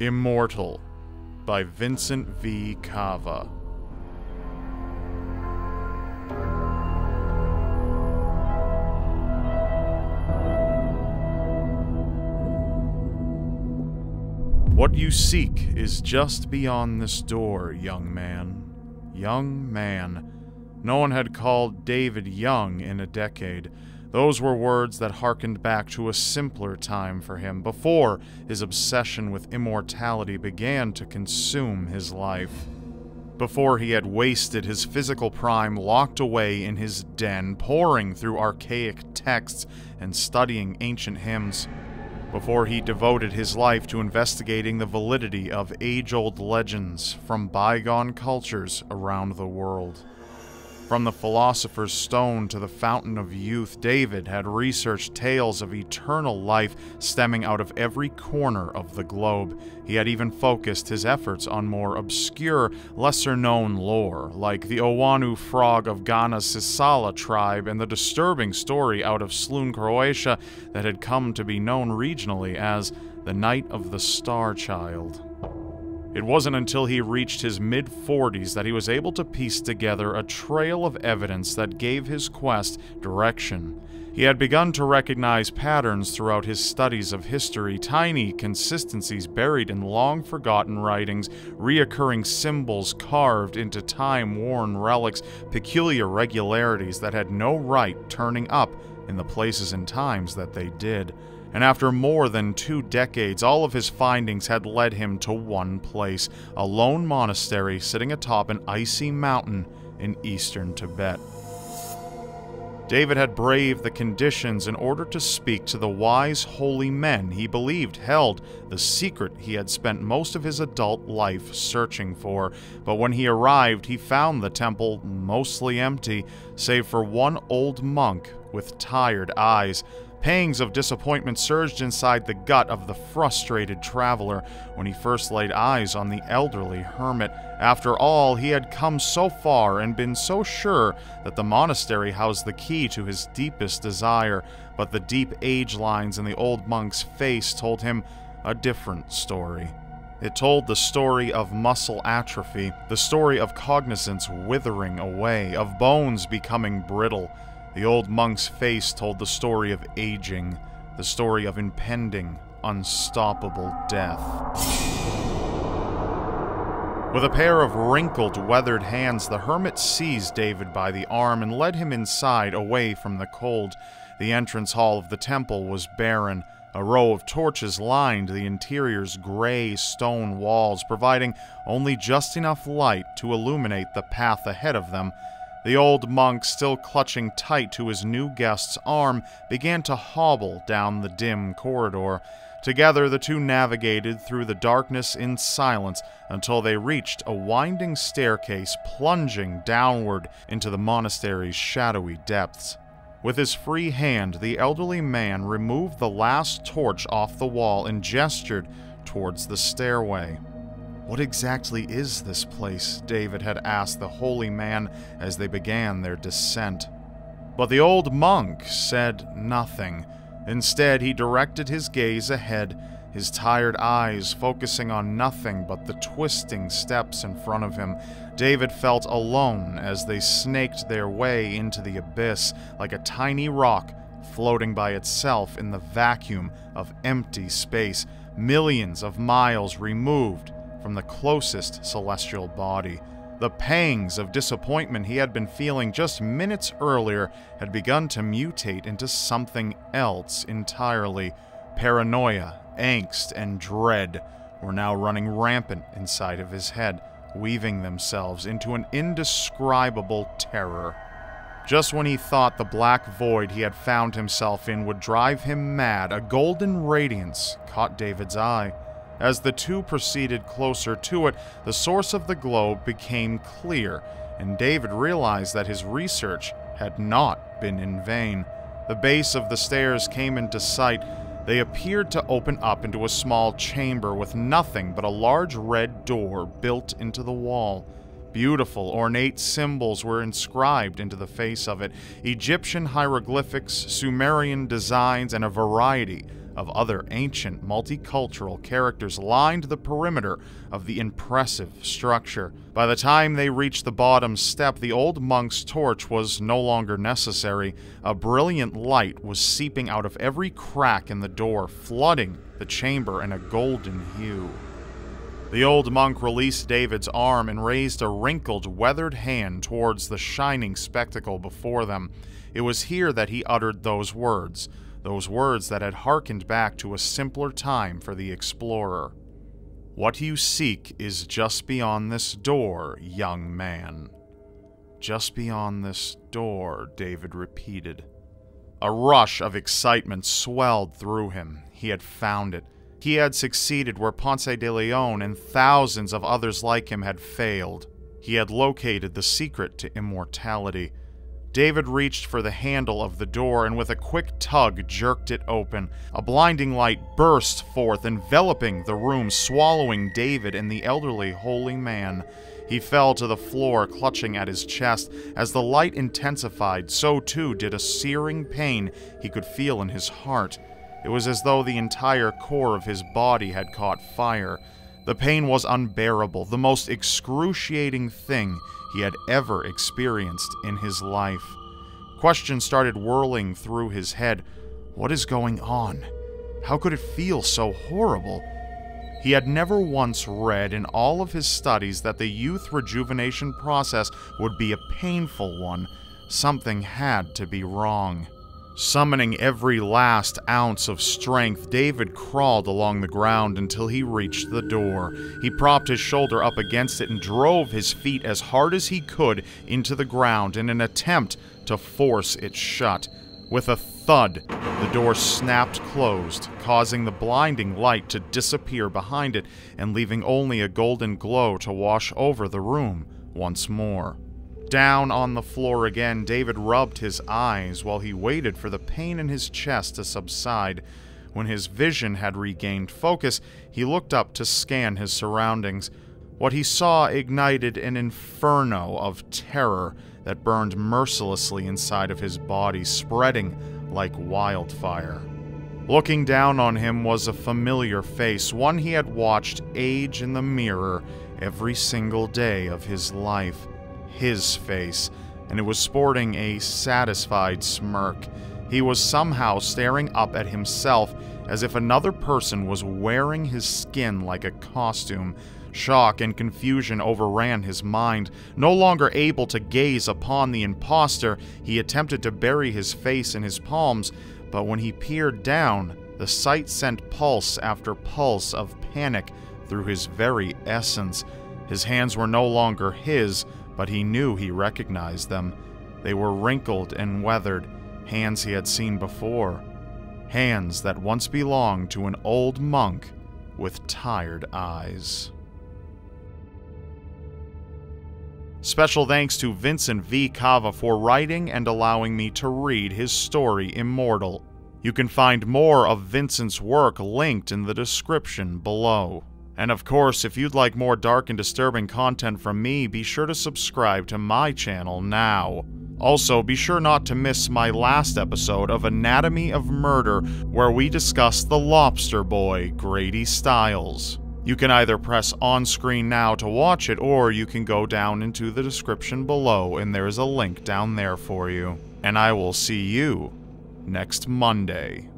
Immortal by Vincent V. Cava. What you seek is just beyond this door, young man. Young man. No one had called David young in a decade. Those were words that harkened back to a simpler time for him, before his obsession with immortality began to consume his life. Before he had wasted his physical prime locked away in his den, poring through archaic texts and studying ancient hymns. Before he devoted his life to investigating the validity of age old legends from bygone cultures around the world. From the Philosopher's Stone to the Fountain of Youth, David had researched tales of eternal life stemming out of every corner of the globe. He had even focused his efforts on more obscure, lesser known lore, like the Owanu frog of Ghana's Sisala tribe and the disturbing story out of Slun, Croatia, that had come to be known regionally as the Night of the Star Child. It wasn't until he reached his mid 40s that he was able to piece together a trail of evidence that gave his quest direction. He had begun to recognize patterns throughout his studies of history, tiny consistencies buried in long forgotten writings, reoccurring symbols carved into time worn relics, peculiar regularities that had no right turning up in the places and times that they did and after more than two decades, all of his findings had led him to one place a lone monastery sitting atop an icy mountain in eastern Tibet. David had braved the conditions in order to speak to the wise, holy men he believed held the secret he had spent most of his adult life searching for. But when he arrived, he found the temple mostly empty, save for one old monk with tired eyes. Pangs of disappointment surged inside the gut of the frustrated traveler when he first laid eyes on the elderly hermit. After all, he had come so far and been so sure that the monastery housed the key to his deepest desire, but the deep age lines in the old monk's face told him a different story. It told the story of muscle atrophy, the story of cognizance withering away, of bones becoming brittle. The old monk's face told the story of aging, the story of impending, unstoppable death. With a pair of wrinkled, weathered hands, the hermit seized David by the arm and led him inside, away from the cold. The entrance hall of the temple was barren. A row of torches lined the interior's gray stone walls, providing only just enough light to illuminate the path ahead of them. The old monk, still clutching tight to his new guest's arm, began to hobble down the dim corridor. Together, the two navigated through the darkness in silence until they reached a winding staircase plunging downward into the monastery's shadowy depths. With his free hand, the elderly man removed the last torch off the wall and gestured towards the stairway. What exactly is this place? David had asked the holy man as they began their descent. But the old monk said nothing. Instead, he directed his gaze ahead, his tired eyes focusing on nothing but the twisting steps in front of him. David felt alone as they snaked their way into the abyss like a tiny rock floating by itself in the vacuum of empty space, millions of miles removed from the closest celestial body. The pangs of disappointment he had been feeling just minutes earlier had begun to mutate into something else entirely. Paranoia, angst, and dread were now running rampant inside of his head, weaving themselves into an indescribable terror. Just when he thought the black void he had found himself in would drive him mad, a golden radiance caught David's eye. As the two proceeded closer to it, the source of the glow became clear, and David realized that his research had not been in vain. The base of the stairs came into sight. They appeared to open up into a small chamber with nothing but a large red door built into the wall. Beautiful, ornate symbols were inscribed into the face of it Egyptian hieroglyphics, Sumerian designs, and a variety of other ancient multicultural characters lined the perimeter of the impressive structure. By the time they reached the bottom step, the old monk's torch was no longer necessary. A brilliant light was seeping out of every crack in the door, flooding the chamber in a golden hue. The old monk released David's arm and raised a wrinkled, weathered hand towards the shining spectacle before them. It was here that he uttered those words, those words that had harkened back to a simpler time for the explorer. What you seek is just beyond this door, young man. Just beyond this door, David repeated. A rush of excitement swelled through him. He had found it. He had succeeded where Ponce de Leon and thousands of others like him had failed. He had located the secret to immortality. David reached for the handle of the door and with a quick tug jerked it open. A blinding light burst forth, enveloping the room, swallowing David and the elderly holy man. He fell to the floor, clutching at his chest. As the light intensified, so too did a searing pain he could feel in his heart. It was as though the entire core of his body had caught fire. The pain was unbearable, the most excruciating thing he had ever experienced in his life. Questions started whirling through his head. What is going on? How could it feel so horrible? He had never once read in all of his studies that the youth rejuvenation process would be a painful one. Something had to be wrong. Summoning every last ounce of strength, David crawled along the ground until he reached the door. He propped his shoulder up against it and drove his feet as hard as he could into the ground in an attempt to force it shut. With a thud, the door snapped closed, causing the blinding light to disappear behind it and leaving only a golden glow to wash over the room once more. Down on the floor again, David rubbed his eyes while he waited for the pain in his chest to subside. When his vision had regained focus, he looked up to scan his surroundings. What he saw ignited an inferno of terror that burned mercilessly inside of his body, spreading like wildfire. Looking down on him was a familiar face, one he had watched age in the mirror every single day of his life his face, and it was sporting a satisfied smirk. He was somehow staring up at himself as if another person was wearing his skin like a costume. Shock and confusion overran his mind. No longer able to gaze upon the impostor, he attempted to bury his face in his palms, but when he peered down, the sight sent pulse after pulse of panic through his very essence. His hands were no longer his, but he knew he recognized them. They were wrinkled and weathered, hands he had seen before. Hands that once belonged to an old monk with tired eyes. Special thanks to Vincent V. Cava for writing and allowing me to read his story Immortal. You can find more of Vincent's work linked in the description below. And of course, if you'd like more dark and disturbing content from me, be sure to subscribe to my channel now. Also, be sure not to miss my last episode of Anatomy of Murder, where we discuss the lobster boy, Grady Stiles. You can either press on screen now to watch it, or you can go down into the description below, and there's a link down there for you. And I will see you next Monday.